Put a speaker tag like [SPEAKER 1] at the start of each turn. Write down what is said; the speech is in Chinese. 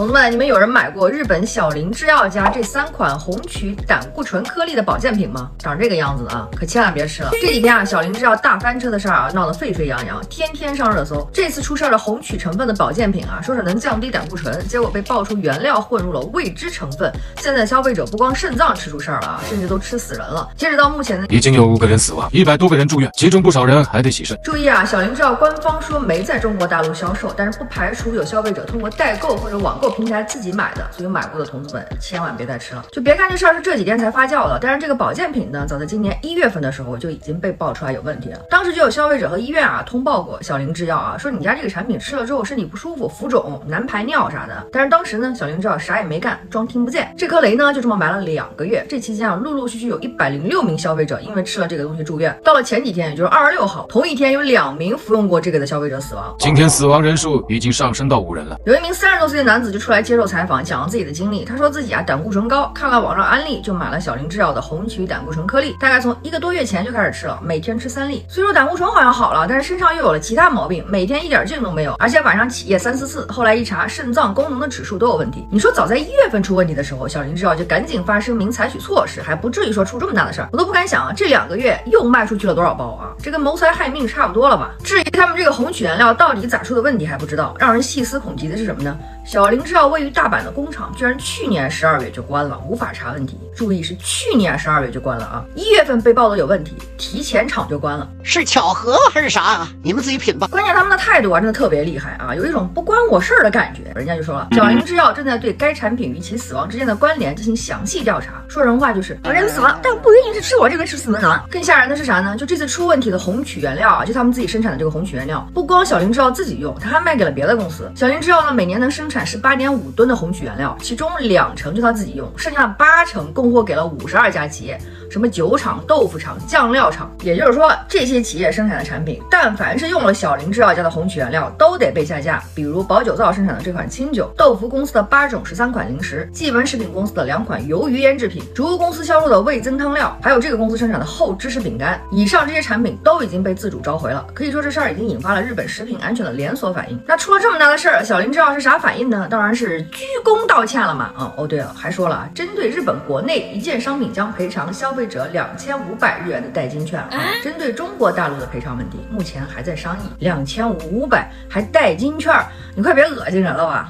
[SPEAKER 1] 同志们，你们有人买过日本小林制药家这三款红曲胆固醇颗粒的保健品吗？长这个样子的啊，可千万别吃了。这几天啊，小林制药大翻车的事儿啊，闹得沸沸扬扬，天天上热搜。这次出事儿的红曲成分的保健品啊，说是能降低胆固醇，结果被爆出原料混入了未知成分。现在消费者不光肾脏吃出事儿了啊，甚至都吃死人了。截止到目前呢，
[SPEAKER 2] 已经有五个人死亡，一百多个人住院，其中不少人还得洗肾。
[SPEAKER 1] 注意啊，小林制药官方说没在中国大陆销售，但是不排除有消费者通过代购或者网购平台自己买的，所以买过的同志们千万别再吃了。就别看这事儿是这几天才发酵的，但是这个保健品呢，早在今年一月份的时候就已经被爆出来有问题了。当时就有消费者和医院啊通报过小林制药啊，说你家这个产品吃了之后身体不舒服、浮肿、难排尿啥的。但是当时呢，小林制药啥也没干，装听不见。这颗雷呢就这么埋了两个月。这期间啊，陆陆续续有一百零六名消费者因为吃了这个东西住院。到了前几天，也就是二十六号，同一天有两名服用过这个的消费者死亡。
[SPEAKER 2] 今天死亡人数已经上升到五人了。
[SPEAKER 1] 有一名三十多岁的男子就出来接受采访，讲了自己的经历。他说自己啊胆固醇高，看了网上安利就买了小林制药的红曲胆固醇颗粒，大概从一个多月前就开始吃了，每天吃三粒。虽说胆固醇好像好了，但是身上又有了其他毛病，每天一点劲都没有，而且晚上起夜三四次。后来一查，肾脏功能的指数都有问题。你说早在一月份出问题的时候，小林制药就赶紧发声明采取措施，还不至于说出这么大的事儿。我都不敢想啊，这两个月又卖出去了多少包啊？这跟谋财害命差不多了吧？至于他们这个红曲原料到底咋出的问题还不知道，让人细思恐极的是什么呢？小林明知道位于大阪的工厂居然去年十二月就关了，无法查问题。注意是去年十二月就关了啊！一月份被报的有问题，提前厂就关了，
[SPEAKER 3] 是巧合还是啥啊？你们自己品吧。
[SPEAKER 1] 关键他们的态度啊，真的特别厉害啊，有一种不关我事儿的感觉。人家就说了，小林制药正在对该产品与其死亡之间的关联进行详细调查。说人话就是有人死亡，但不一定是吃我这个吃死的人。更吓人的是啥呢？就这次出问题的红曲原料啊，就他们自己生产的这个红曲原料，不光小林制药自己用，他还卖给了别的公司。小林制药呢，每年能生产十八点五吨的红曲原料，其中两成就他自己用，剩下的八成供通过给了五十二家企业。什么酒厂、豆腐厂、酱料厂，也就是说，这些企业生产的产品，但凡是用了小林制药家的红曲原料，都得被下架。比如宝酒造生产的这款清酒，豆腐公司的八种十三款零食，纪文食品公司的两款鱿鱼腌制品，竹屋公司销售的味增汤料，还有这个公司生产的厚芝士饼干，以上这些产品都已经被自主召回了。可以说这事儿已经引发了日本食品安全的连锁反应。那出了这么大的事儿，小林制药是啥反应呢？当然是鞠躬道歉了嘛。嗯，哦对了，还说了，针对日本国内一件商品将赔偿消费者两千。五百日元的代金券啊，针对中国大陆的赔偿问题，目前还在商议。两千五百还代金券，你快别恶心人了吧！